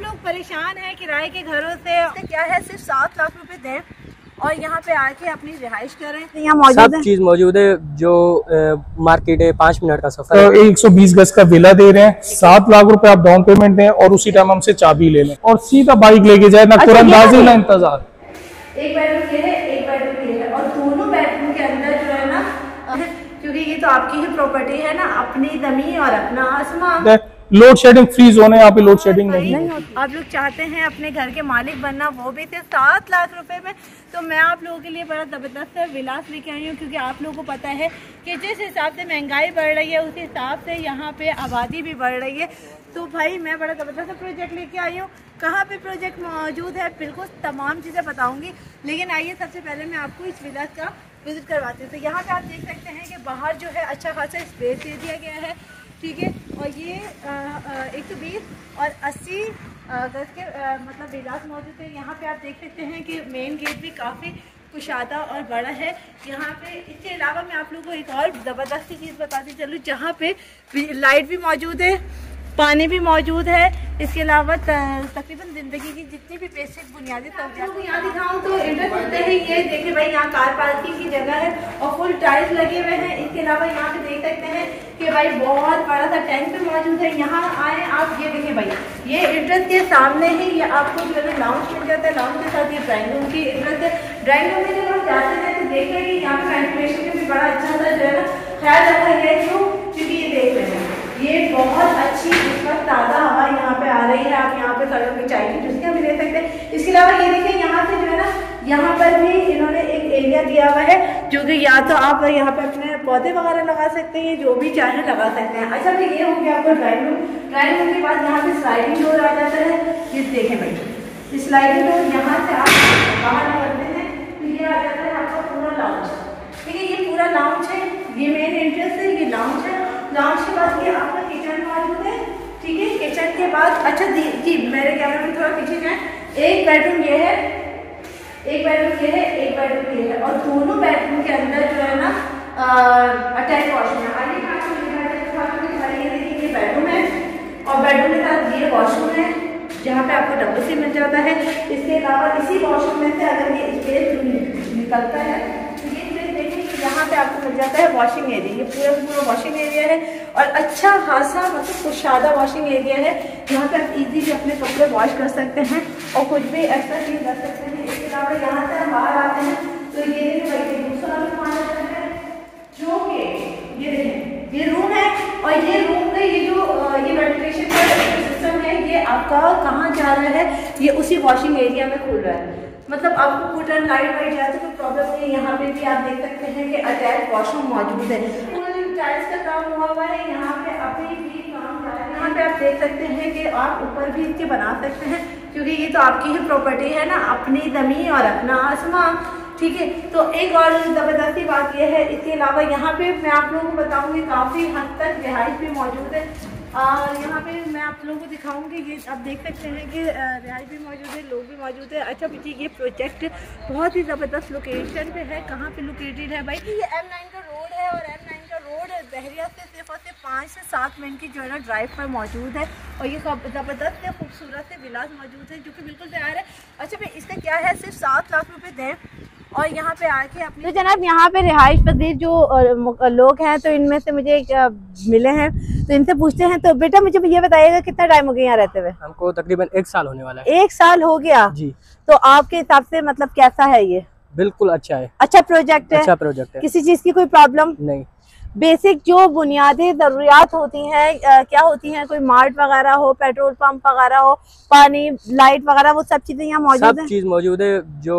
लोग परेशान हैं किराए के घरों से क्या है? सिर्फ़ सात लाख रुपए दें और यहाँ पे आके अपनी रिहाइश करें। तो यहाँ मौजूद सब है। चीज़ मौजूद है जो मार्केट है पाँच मिनट का सफ़र तो एक सौ बीस गज का विला दे रहे हैं सात लाख रुपए आप डाउन पेमेंट दें और उसी टाइम हमसे चाबी ले लें। और सीधा बाइक लेके जाए ना अच्छा, कुरंदाजी ना इंतज़ार। एक बेडरूम ये है एक बेडरूम ये है। और दोनों बेडरूम के अंदर जो है ना क्योंकि ये तो आपकी ही प्रॉपर्टी है ना अपनी ज़मीन और अपना आसमान। लोड शेडिंग फ्री जोन है यहाँ पे लोड शेडिंग नहीं है। आप लोग चाहते हैं अपने घर के मालिक बनना वो भी सिर्फ़ सात लाख रुपए में। तो मैं आप लोगों के लिए बड़ा ज़बरदस्त विलास लेके आई हूँ क्योंकि आप लोगों को पता है कि जिस हिसाब से महँगाई बढ़ रही है उस हिसाब से यहाँ पे आबादी भी बढ़ रही है। तो भाई मैं बड़ा ज़बरदस्त प्रोजेक्ट लेके आई हूँ। कहाँ पे प्रोजेक्ट मौजूद है बिल्कुल तमाम चीज़ें बताऊँगी। लेकिन आइए सबसे पहले मैं आपको इस विलास का विज़िट करवाती हूँ। तो यहाँ पे आप देख सकते हैं कि बाहर जो है अच्छा खासा स्पेस दे दिया गया है। ठीक है? और ये एक सौ बीस और अस्सी गज के मतलब विलास मौजूद है। यहाँ पे आप देख सकते हैं कि मेन गेट भी काफ़ी कुशादा और बड़ा है। यहाँ पे, इसके अलावा मैं आप लोगों को एक और ज़बरदस्ती चीज़ बताती चलूँ, जहाँ पे लाइट भी मौजूद है। पानी भी मौजूद है। इसके अलावा त- तकरीबन ज़िंदगी की जितनी भी बेसिक बुनियादी सहूलियात यहाँ दिखाऊँ तो इंटरेस्ट होते हैं, ये देखिए भाई, यहाँ कार पार्किंग की जगह है और फुल टाइल्स लगे हुए हैं। इसके अलावा यहाँ पे देख सकते हैं कि भाई, बहुत बड़ा सा टैंक भी मौजूद है। यहाँ आए, आप ये देखिए भाई, ये इंटरेस्ट के सामने ही ये आपको जो है लाउंज मिल जाता है। लाउंज के साथ ये ड्राइंग रूम की इंटरेस्ट है। ड्राइंग रूम में जब हम जाते हैं तो देख रहे हैं यहाँ पे वेंटिलेशन का भी बड़ा अच्छा सा जो है ना ख्याल रखा गया क्यों? क्योंकि ये देख रहे हैं। ये बहुत अच्छी ताज़ा हवा यहाँ पे आ रही है। आप यहाँ पे खड़े होकर चाय की चुस्कियाँ भी ले सकते हैं। इसके अलावा ये देखिए, यहाँ से जो है ना, यहाँ पर भी इन्होंने एक एरिया दिया हुआ है, जो कि या तो आप यहाँ पे अपने पौधे वगैरह लगा सकते हैं, जो भी चाहे लगा सकते हैं। अच्छा तो ये हो गया आपका ड्राइंग रूम ड्राइंग रूम के बाद यहाँ पे स्लाइडिंग डोर आ जाता है। ये देखें भाई स्लाइडिंग डोर यहाँ से आप बाहर निकलते हैं। तो ये आ जाता है आपका पूरा लाउंज ठीक है, ये पूरा लाउंज है। ये मेन एंट्रेंस है, ये लाउंज है। लाउंज के बाद ये आपका किचन मौजूद है ठीक है किचन के बाद अच्छा जी जी, मेरे कैमरे में थोड़ा पीछे जाए। एक बेडरूम ये है, एक बेडरूम ये है, एक बेडरूम ये है। और दोनों बेडरूम के अंदर जो है ना अटैच वॉशरूम है। भाई ये बेडरूम है। और बेडरूम के साथ ये वॉशरूम है, जहाँ पे आपको डबल सी मिल जाता है। इसके अलावा इसी वॉशरूम में से अगर ये स्पेस निकलता है तो ये स्पेस देखिए, यहाँ पे आपको मिल जाता है वॉशिंग एरिया ये पूरा पूरा वॉशिंग एरिया है। और अच्छा खासा मतलब कुशादा वॉशिंग एरिया है। जहाँ पे आप इजीली अपने कपड़े वॉश कर सकते हैं और कुछ भी एक्स्ट्रा चीज़ कर सकते हैं। इसके अलावा यहाँ से हम बाहर आते हैं तो ये दूसरा पानी है, जो कि ये ये रूम है और ये रूम का ये जो ये वेंटिलेशन का सिस्टम है, ये आपका कहाँ जा रहा है? ये उसी वॉशिंग एरिया में खुल रहा है। मतलब आपको कुटन लाइट वाइट जाए तो कोई प्रॉब्लम नहीं है। यहाँ पे भी आप देख सकते हैं कि अटैच वॉशरूम मौजूद है। टाइल्स का काम हुआ हुआ है यहाँ पे अभी भी काम है यहाँ पे आप देख सकते हैं कि आप ऊपर भी इसके बना सकते हैं क्योंकि ये तो आपकी ही प्रॉपर्टी है ना अपनी ज़मीन और अपना आसमान ठीक है? तो एक और ज़बरदस्ती बात यह है इसके अलावा यहाँ पे मैं आप लोगों को बताऊँगी काफ़ी हद तक रिहाइश भी मौजूद है। और यहाँ पे मैं आप लोगों को दिखाऊँगी ये आप देख सकते हैं कि रिहाइश भी मौजूद है लोग भी मौजूद है। अच्छा बच्चे ये प्रोजेक्ट बहुत ही ज़बरदस्त लोकेशन पे है कहाँ पे लोकेटेड है भाई? ये एम नाइन का रोड है और एम रोड बहरिया से सिर्फ़ और सिर्फ़ पाँच से सात मिनट की जो है ना ड्राइव पर मौजूद है और ये ज़बरदस्त या खूबसूरत से विलास मौजूद है जो कि बिल्कुल तैयार है। अच्छा भाई इसका क्या है? सिर्फ़ सात लाख रुपए दें और यहाँ पे आके अपने तो जनाब यहाँ पे रिहाइश पजीर जो लोग हैं तो इनमें से मुझे मिले हैं तो इनसे पूछते हैं। तो बेटा मुझे ये बताइएगा कितना टाइम हो गया यहाँ रहते हुए? हमको तकरीबन एक साल होने वाला है। एक साल हो गया? जी। तो आपके हिसाब से मतलब कैसा है ये? बिल्कुल अच्छा है। अच्छा प्रोजेक्ट है? अच्छा प्रोजेक्ट है। किसी चीज़ की कोई प्रॉब्लम नहीं। बेसिक जो बुनियादी ज़रूरियात होती हैं क्या होती हैं कोई मार्ट वगैरह हो पेट्रोल पंप वगैरह हो पानी लाइट वगैरह वो सब चीज़ें यहाँ मौजूद सब हैं चीज़ मौजूद है जो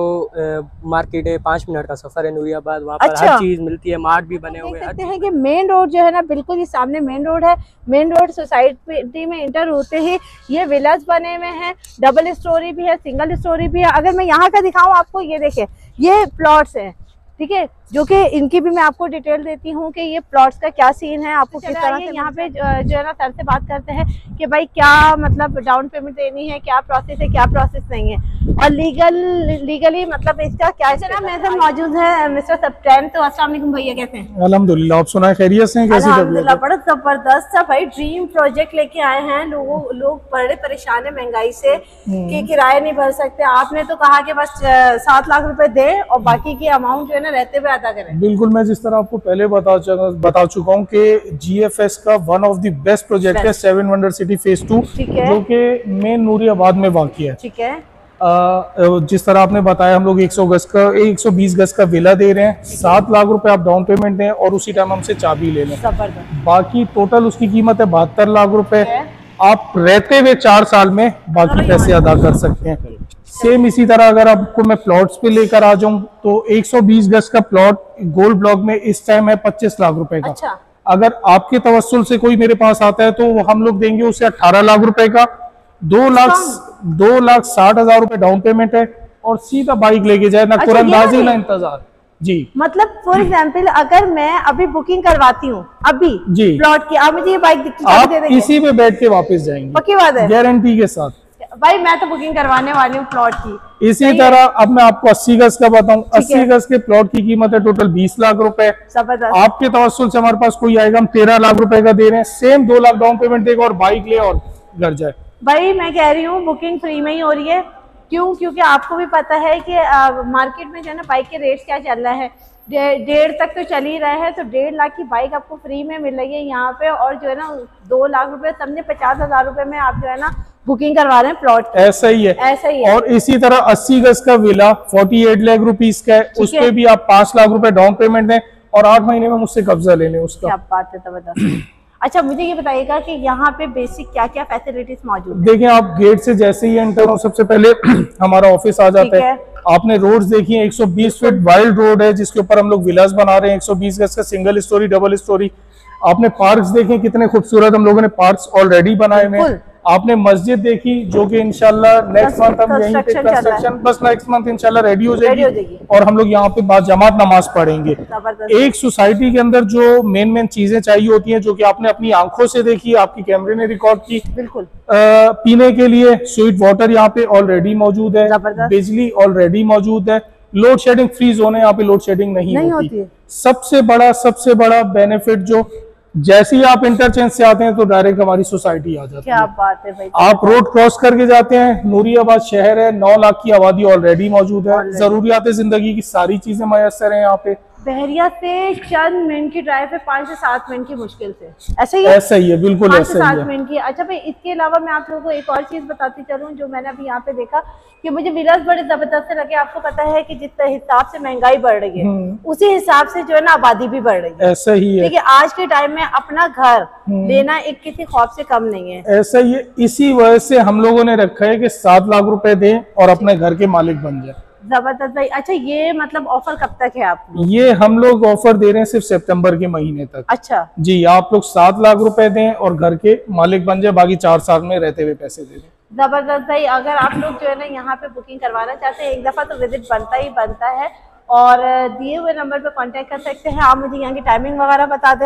मार्केट है पाँच मिनट का सफ़र है नूरियाबाद वहाँ अच्छा। पर अच्छा। हर चीज़ मिलती है मार्ट भी बने हुए हैं हैं कि मेन रोड जो है ना बिल्कुल ये सामने मेन रोड है मेन रोड सोसाइटी में इंटर होते ही ये विलास बने हुए हैं डबल स्टोरी भी है सिंगल स्टोरी भी है अगर मैं यहाँ का दिखाऊँ आपको ये देखे ये प्लॉट्स हैं ठीक है जो कि इनकी भी मैं आपको डिटेल देती हूँ कि ये प्लॉट्स का क्या सीन है आपको किस तरह से यहाँ पे जो है ना सर से बात करते हैं कि भाई क्या मतलब डाउन पेमेंट देनी है क्या प्रोसेस है क्या प्रोसेस नहीं है। और लीगल लीगली मतलब इसका क्या है ना मेरे साथ मौजूद है मिस्टर सप्टैन तो अस्सलाम वालेकुम भैया कैसे हैं? अल्हम्दुलिल्लाह आप सुनाए खैरियत से हैं? कैसी बड़ा ज़बरदस्त सा भाई ड्रीम प्रोजेक्ट लेके आए हैं लोगों लोग बड़े परेशान है महँगाई से हम्म। कि किराए नहीं भर सकते। आपने तो कहा कि बस सात लाख रुपए दे और बाकी की अमाउंट जो है ना रहते हुए अदा करें। बिल्कुल मैं जिस तरह आपको पहले बता चुका बता चुका हूँ कि जीएफएस का one of the best project है seven wonder city phase two जो कि मेन नूरियाबाद में वाक़ है। ठीक है। जिस तरह आपने बताया हम लोग 100 गज का 120 गज का विला दे रहे हैं। सात लाख रुपए आप डाउन पेमेंट दें और उसी टाइम हमसे चाबी ले लें। बाकी टोटल उसकी कीमत है बहत्तर लाख रुपए। आप रहते हुए चार साल में बाकी पैसे अदा कर सकते हैं। सेम इसी तरह अगर आपको मैं प्लॉट्स पे लेकर आ जाऊँ तो 120 गज का प्लॉट गोल्ड ब्लॉक में इस टाइम है 25 लाख रुपए का। अच्छा। अगर आपके तवस्सुल से कोई मेरे पास आता है तो हम लोग देंगे उसे 18 लाख रुपए का। दो लाख दो लाख साठ हज़ार रुपए डाउन पेमेंट है और सीधा बाइक लेके जाए ना अच्छा, कुरंदाजी ना इंतज़ार। जी। मतलब फॉर एग्ज़ाम्पल अगर मैं अभी बुकिंग करवाती हूँ अभी जी। प्लॉट की आप मुझे ये बाइक आप इसी पे बैठ के वापस जाएँगे। पक्की बात है। गारंटी के साथ। भाई मैं तो बुकिंग करवाने वाली हूँ प्लॉट की। इसी तरह अब मैं आपको 80 गज का बताऊँ। 80 गज के प्लॉट की कीमत है टोटल 20 लाख रुपए। आपके तवस्सुल से हमारे पास कोई आएगा हम 13 लाख रुपए का दे रहे हैं। सेम दो लाख डाउन पेमेंट देगा और बाइक ले और घर जाए। भाई मैं कह रही हूँ बुकिंग फ्री में ही हो रही है। क्यों? क्योंकि आपको भी पता है कि आ, मार्केट में जो है ना बाइक के रेट क्या चल रहा है। डेढ़ तक तो चल ही रहा है तो डेढ़ लाख की बाइक आपको फ्री में मिल रही है यहाँ पे। और जो है ना दो लाख रुपए समझे पचास हज़ार रुपए में आप जो है ना बुकिंग करवा रहे हैं प्लॉट ऐसा ही है। ऐसा ही है। और इसी तरह 80 गज का विला 48 लाख रुपीज़ का है। उस पर भी आप पाँच लाख रुपए डाउन पेमेंट दें और आठ महीने में मुझसे कब्जा ले लें उसका। क्या बात है ज़बरदस्त। अच्छा मुझे ये बताइएगा कि यहाँ पे बेसिक क्या क्या फैसिलिटीज़ मौजूद है? देखिए आप गेट से जैसे ही एंटर हो सबसे पहले हमारा ऑफ़िस आ जाता है। है। आपने रोड्स देखी हैं 120 फीट वाइल्ड रोड है जिसके ऊपर हम लोग विलास बना रहे हैं 120 गज का सिंगल स्टोरी डबल स्टोरी आपने पार्क्स देखे कितने खूबसूरत हम लोगों ने पार्क्स ऑलरेडी बनाए हुए हैं। आपने मस्जिद देखी जो कि इंशाल्लाह नेक्स्ट मंथ हम यहीं पे। कंस्ट्रक्शन बस नेक्स्ट मंथ इंशाल्लाह रेडी हो जाएगी। और हम लोग यहाँ पे बाद जमात नमाज़ पढ़ेंगे। एक सोसाइटी के अंदर जो मेन मेन चीज़ें चाहिए होती हैं जो कि आपने अपनी आँखों से देखी आपकी कैमरे ने रिकॉर्ड की। बिल्कुल। पीने के लिए स्वीट वाटर यहाँ पे ऑलरेडी मौजूद है। बिजली ऑलरेडी मौजूद है। लोड शेडिंग फ्री जोन है यहाँ पे लोड शेडिंग नहीं, होती। सबसे बड़ा सबसे बड़ा बेनिफिट जो जैसे ही आप इंटरचेंज से आते हैं तो डायरेक्ट हमारी सोसाइटी आ जाती क्या है। बात है भाई आप रोड क्रॉस करके जाते हैं नूरियाबाद शहर है नौ लाख की आबादी ऑलरेडी मौजूद है। जरूरियात ज़िंदगी की सारी चीज़ें मैसर है यहाँ पे। बहरिया से चंद मिनट की ड्राइव है पाँच से सात मिनट की मुश्किल से। ऐसा ही है? ऐसा ही है बिल्कुल पाँच से ऐसा ही सात मिनट की। अच्छा भाई इसके अलावा मैं आप लोगों को एक और चीज़ बताती चलूँ जो मैंने अभी यहाँ पे देखा कि मुझे विलास बड़े ज़बरदस्त से लगे। आपको पता है कि जिस हिसाब से महँगाई बढ़ रही है हम्म। उसी हिसाब से जो है ना आबादी भी बढ़ रही है। ऐसा ही है। है आज के टाइम में अपना घर हम्म। लेना एक किसी खौफ से कम नहीं है। ऐसा ही है इसी वजह से हम लोगों ने रखा है कि सात लाख रुपए दें और अपने घर के मालिक बन जाए। ज़बरदस्त भाई। अच्छा ये मतलब ऑफ़र कब तक है आप ये हम लोग ऑफ़र दे रहे हैं सिर्फ़ सितंबर के महीने तक। अच्छा। जी आप लोग सात लाख रुपए दें और घर के मालिक बन जाए बाकी चार साल में रहते हुए पैसे दे दें। ज़बरदस्त भाई अगर आप लोग जो है ना यहाँ पे बुकिंग करवाना चाहते हैं एक दफ़ा तो विज़िट बनता ही बनता है। और दिए हुए नंबर पे कांटेक्ट कर सकते हैं। आप मुझे यहाँ की टाइमिंग वगैरह बता दें।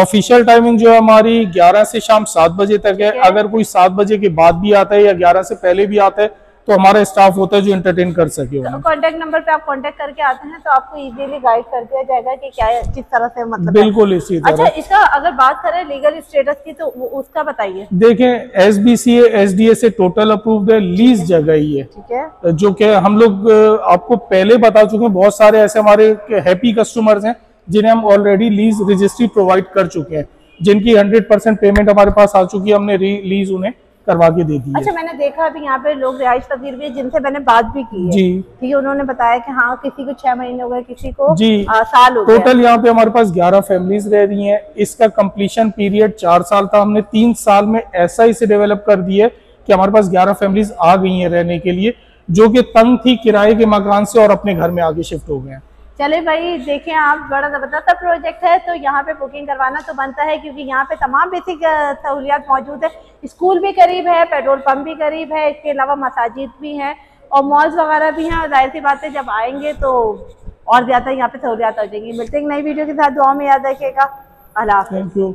ऑफिशियल टाइमिंग जो है हमारी 11 से शाम सात बजे तक है। अगर कोई सात बजे के बाद भी आता है या 11 से पहले भी आता है तो हमारा स्टाफ होता है जो इंटरटेन कर सके उन्हें। कांटेक्ट नंबर पे आप कांटेक्ट करके आते हैं तो आपको इजीली गाइड कर दिया जाएगा कि क्या किस तरह से मतलब बिल्कुल इसी तरह। अच्छा इसका अगर बात करें लीगल स्टेटस की तो उसका बताइए। देखें S B C S D A से टोटल अप्रूव्ड है लीज जगह ही है। ठीक है। जो कि हम लोग आपको पहले बता चुके हैं बहुत सारे ऐसे हमारे हैप्पी कस्टमर्स हैं जिन्हें हम ऑलरेडी लीज रजिस्ट्री प्रोवाइड कर चुके हैं जिनकी 100 परसेंट पेमेंट हमारे पास आ चुकी है हमने लीज उन्हें। करवा के दे दी है। अच्छा मैंने देखा अभी यहाँ पे लोग रिहाइश पजीर भी है जिनसे मैंने बात भी की है। जी। ठीक है उन्होंने बताया कि हाँ किसी को छह महीने हो गए किसी को जी। आ, साल हो टोटल यहाँ पे हमारे पास 11 फैमिलीज़ रह रही हैं। इसका कंप्लीशन पीरियड चार साल था। हमने तीन साल में ऐसा इसे डेवलप कर दिया कि हमारे पास 11 फैमिलीज़ आ गई है रहने के लिए जो कि तंग थी किराए के मकान से और अपने घर में आगे शिफ्ट हो गए हैं। चले भाई, देखें आप, बड़ा ज़बरदस्त प्रोजेक्ट है तो यहाँ पे बुकिंग करवाना तो बनता है, क्योंकि यहाँ पे तमाम बेसिक सहूलियात मौजूद है। स्कूल भी करीब है पेट्रोल पंप भी करीब है, इसके अलावा मसाजिद भी हैं, और मॉल्स वगैरह भी हैं, और ज़ाहिर सी बात है, जब आएँगे तो और ज़्यादा यहाँ पे सहूलियात हो जाएँगी। मिलते हैं नई वीडियो के साथ दुआ में याद रखेगा अल्लाह। Thank you